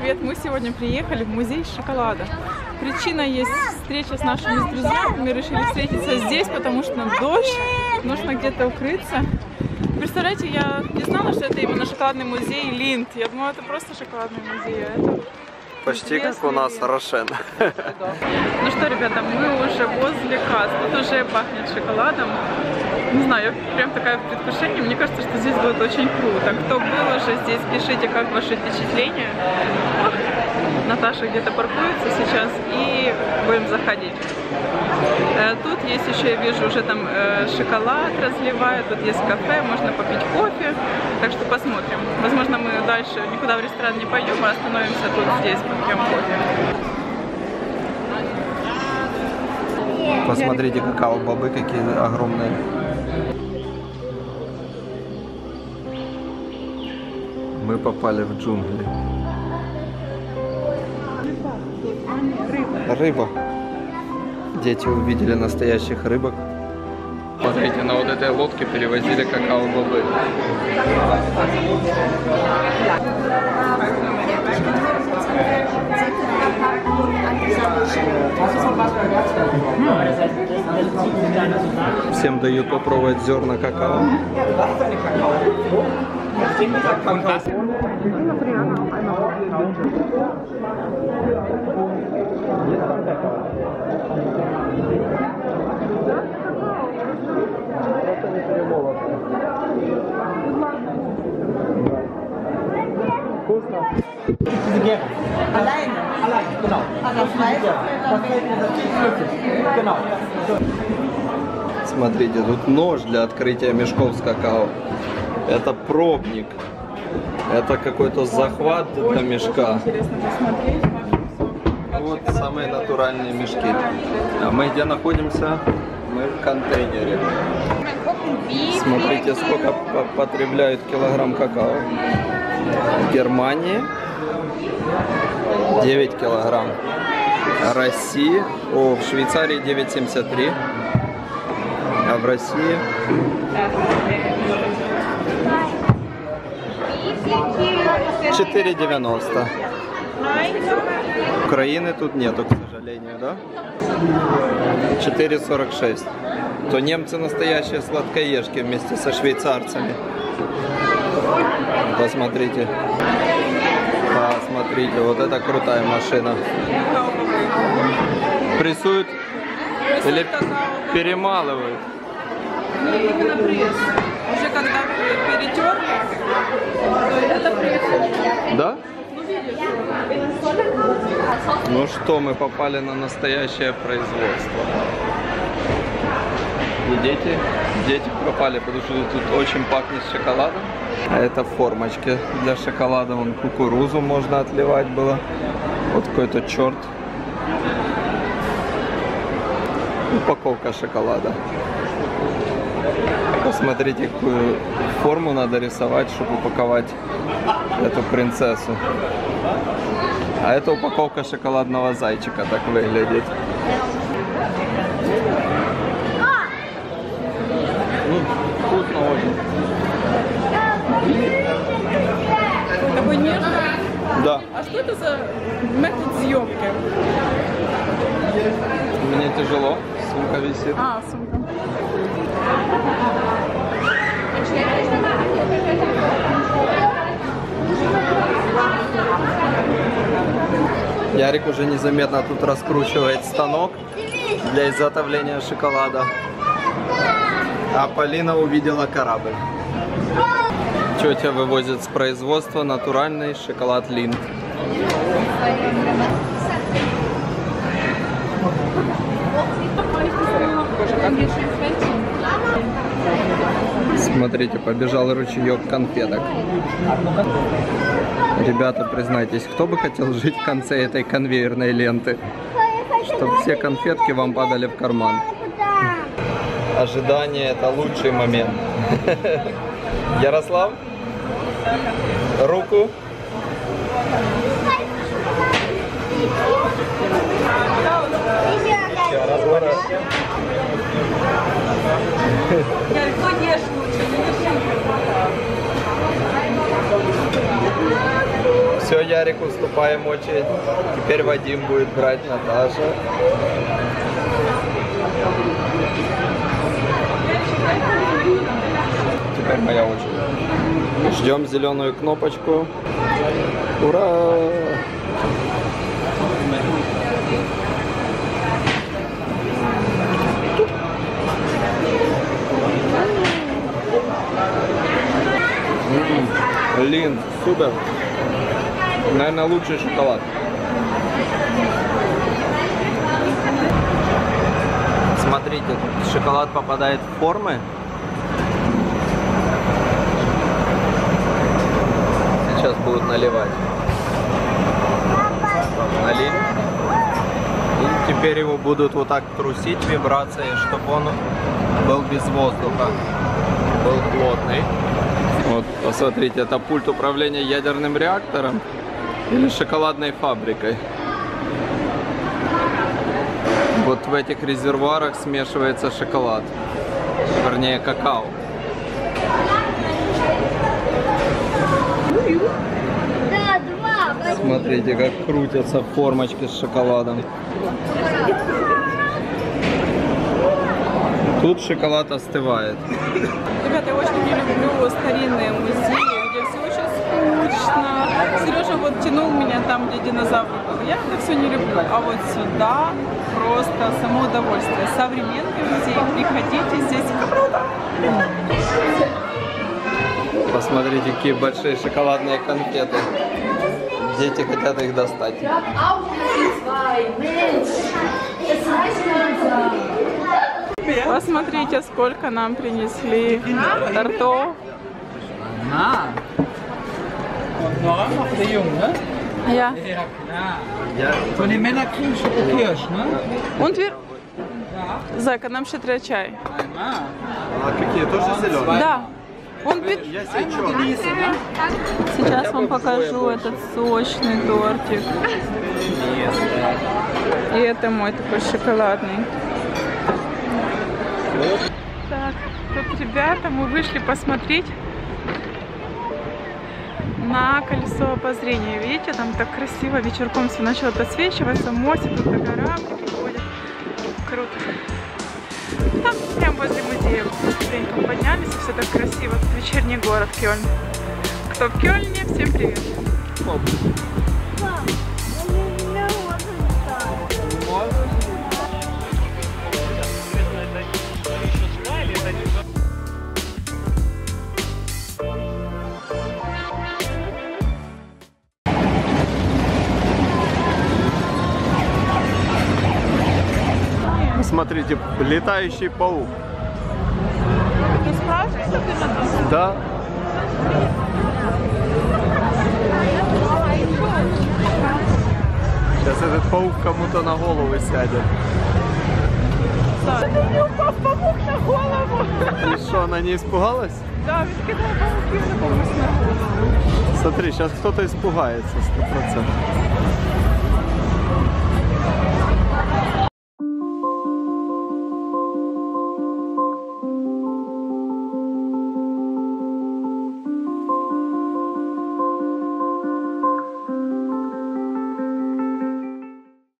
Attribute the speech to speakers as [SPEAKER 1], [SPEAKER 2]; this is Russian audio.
[SPEAKER 1] привет! Мы сегодня приехали в музей шоколада. Причина есть встреча с нашими друзьями. Мы решили встретиться здесь, потому что дождь, нужно где-то укрыться. Представляете, я не знала, что это именно шоколадный музей Линд. Я думала, это просто шоколадный музей. а это
[SPEAKER 2] Почти как у нас Рошен.
[SPEAKER 1] Ну что, ребята, мы уже возле касс. Тут уже пахнет шоколадом. Не знаю, я прям такая в предвкушении. Мне кажется, что здесь будет очень круто. Кто был уже здесь, пишите, как ваши впечатления. Наташа где-то паркуется сейчас и будем заходить. Э, Тут есть еще, я вижу, уже там э, шоколад разливают, тут есть кафе, можно попить кофе. Так что посмотрим. Возможно, мы дальше никуда в ресторан не пойдем, а остановимся тут здесь, попьем кофе.
[SPEAKER 2] Посмотрите, какао-бобы какие огромные. Мы попали в джунгли. Рыба. Дети увидели настоящих рыбок. Смотрите, на вот этой лодке перевозили какао-бобы. Всем дают попробовать зерна какао.
[SPEAKER 3] Alleine? Alleine, genau. Genau.
[SPEAKER 2] Смотрите, тут нож для открытия мешков с какао. Это пробник. Это какой-то захват для мешка. Вот самые натуральные мешки. А мы где находимся? Мы в контейнере. Смотрите, сколько по- потребляют килограмм какао. В Германии 9 килограмм. России, о, в Швейцарии 9,73. А в России 4,90. Украины тут нету, к сожалению, да? 4,46. То немцы настоящие сладкоежки вместе со швейцарцами. Посмотрите. Посмотрите, вот это крутая машина. Прессуют или перемалывают.
[SPEAKER 1] Ну. Уже когда перетерли, то это пресс.
[SPEAKER 2] Да? Ну что, мы попали на настоящее производство. И дети, дети пропали, потому что тут очень пахнет шоколадом. А это формочки для шоколада. Вон кукурузу можно отливать было. Вот какой-то черт. Упаковка шоколада. Посмотрите, какую форму надо рисовать, чтобы упаковать эту принцессу. А это упаковка шоколадного зайчика, так выглядит. Ну, вкусно очень.
[SPEAKER 1] Такой нежный.
[SPEAKER 2] Да,
[SPEAKER 1] А что это за метод съемки?
[SPEAKER 2] мне тяжело, сумка висит.
[SPEAKER 1] А, сумка.
[SPEAKER 2] Ярик уже незаметно тут раскручивает станок для изготовления шоколада. А Полина увидела корабль. Тетя вывозит с производства натуральный шоколад Линд. Смотрите, побежал ручеек конфеток. Ребята, признайтесь, кто бы хотел жить в конце этой конвейерной ленты? Чтобы все конфетки вам падали в карман. Ожидание это лучший момент. Ярослав? Руку. Еще раз, Боря. Все, Ярик уступаем очередь. Теперь Вадим будет брать Наташа. Теперь моя очередь. Ждем зеленую кнопочку. Ура! М, Лин, супер. Наверное, лучший шоколад. Смотрите, шоколад попадает в формы. Сейчас будут наливать. Налили. И теперь его будут вот так трусить вибрацией, чтобы он был без воздуха. Был плотный. Вот, посмотрите, это пульт управления ядерным реактором или шоколадной фабрикой. Вот в этих резервуарах смешивается шоколад. Вернее, какао. Смотрите, как крутятся формочки с шоколадом. Тут шоколад остывает.
[SPEAKER 1] Ребята, я очень люблю старинные музеи, скучно. Сережа вот тянул меня там, где динозавр был. Я это все не люблю. А вот сюда просто само удовольствие. Современный музей. Приходите, здесь круто.
[SPEAKER 2] Посмотрите, какие большие шоколадные конфеты. Дети хотят их достать.
[SPEAKER 1] Посмотрите, сколько нам принесли тортов.
[SPEAKER 3] Und noch die Jungen, ne?
[SPEAKER 1] Ja.
[SPEAKER 3] Ja, klar. Von den Männern kriegen Schokokirsch, ne?
[SPEAKER 1] Und wir... Зайка, нам ще треба чай.
[SPEAKER 2] А какие? Тоже зеленые?
[SPEAKER 1] Да. Он пи-
[SPEAKER 2] Я себе
[SPEAKER 3] Einmal genießen, ne?
[SPEAKER 1] Сейчас вам покажу этот сочный тортик. И это мой такой шоколадный. Так, тут ребята, мы вышли посмотреть на колесо обозрения. Видите, там так красиво вечерком все начало подсвечиваться. Моси тут гора приходит. Круто. Там прям возле музея ступенькам поднялись, и все так красиво. Вечерний город Кёльн. Кто в Кёльне, всем привет.
[SPEAKER 2] Смотрите, летающий паук.
[SPEAKER 1] Ты спрашиваешь, что ты надо?
[SPEAKER 2] Да. Сейчас этот паук кому-то на голову сядет.
[SPEAKER 1] Да. не упав памук на голову.
[SPEAKER 2] И что, она не испугалась?
[SPEAKER 1] Да, ведь когда памуки на голову.
[SPEAKER 2] Смотри, сейчас кто-то испугается, сто процентов.